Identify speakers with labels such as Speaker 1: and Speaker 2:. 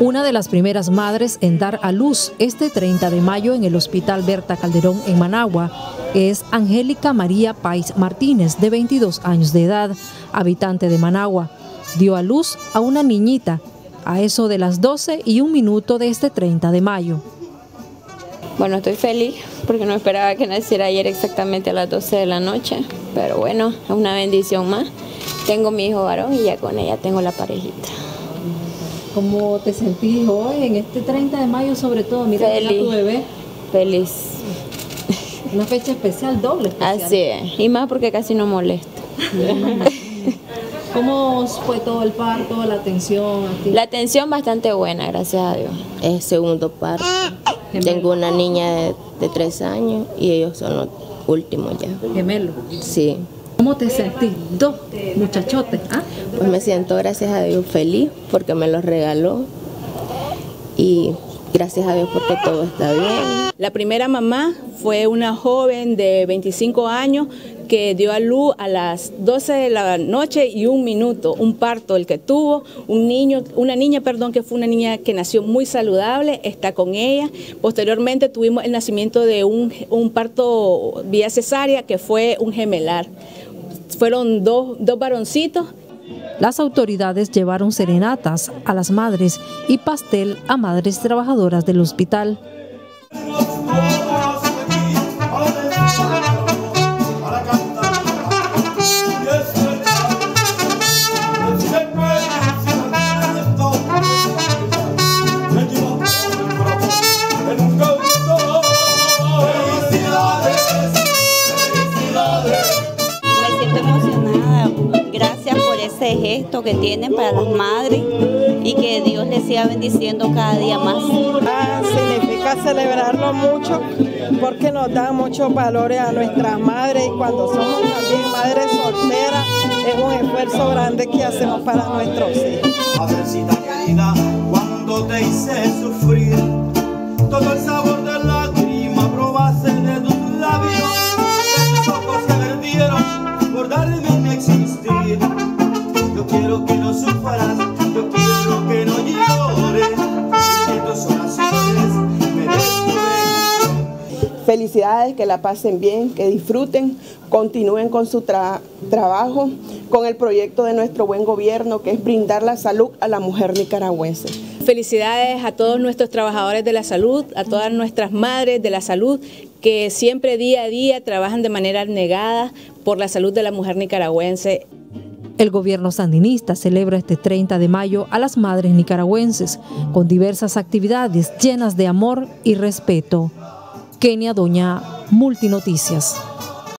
Speaker 1: Una de las primeras madres en dar a luz este 30 de mayo en el Hospital Berta Calderón en Managua es Angélica María Pais Martínez, de 22 años de edad, habitante de Managua. Dio a luz a una niñita a eso de las 12 y un minuto de este 30 de mayo.
Speaker 2: Bueno, estoy feliz porque no esperaba que naciera ayer exactamente a las 12 de la noche, pero bueno, es una bendición más. Tengo mi hijo varón y ya con ella tengo la parejita.
Speaker 1: ¿Cómo te sentís hoy en este 30 de mayo sobre todo? Mira,
Speaker 2: feliz,
Speaker 1: tu bebé.
Speaker 2: Feliz.
Speaker 1: Una fecha especial, doble especial.
Speaker 2: Así es, y más porque casi no molesta.
Speaker 1: ¿Cómo fue todo el parto, la atención?
Speaker 2: La atención bastante buena, gracias a Dios.
Speaker 3: Es segundo parto. Tengo una niña de, tres años y ellos son los últimos ya.
Speaker 1: ¿Gemelo?
Speaker 3: Sí.
Speaker 1: ¿Cómo te sentís? Dos muchachotes, ¿ah?
Speaker 3: Pues me siento, gracias a Dios, feliz porque me los regaló y gracias a Dios porque todo está bien.
Speaker 4: La primera mamá fue una joven de 25 años que dio a luz a las 12 de la noche y un minuto, un parto el que tuvo, un niño, una niña, perdón, que fue una niña que nació muy saludable, está con ella. Posteriormente tuvimos el nacimiento de un, un parto vía cesárea que fue un gemelar. Fueron dos, dos varoncitos
Speaker 1: las autoridades llevaron serenatas a las madres y pastel a madres trabajadoras del hospital.
Speaker 5: Gesto que tienen para las madres y que Dios les siga bendiciendo cada día más.
Speaker 6: Ah, significa celebrarlo mucho porque nos dan muchos valores a nuestras madres y cuando somos también madres solteras es un esfuerzo grande que hacemos para nuestros hijos. querida, cuando te hice sufrir, todo el sabor de quiero que no sufras, yo quiero que no llores, que tus oraciones me Felicidades, que la pasen bien, que disfruten, continúen con su trabajo, con el proyecto de nuestro buen gobierno, que es brindar la salud a la mujer nicaragüense.
Speaker 4: Felicidades a todos nuestros trabajadores de la salud, a todas nuestras madres de la salud, que siempre día a día trabajan de manera negada por la salud de la mujer nicaragüense.
Speaker 1: El gobierno sandinista celebra este 30 de mayo a las madres nicaragüenses con diversas actividades llenas de amor y respeto. Kenia Doña, Multinoticias.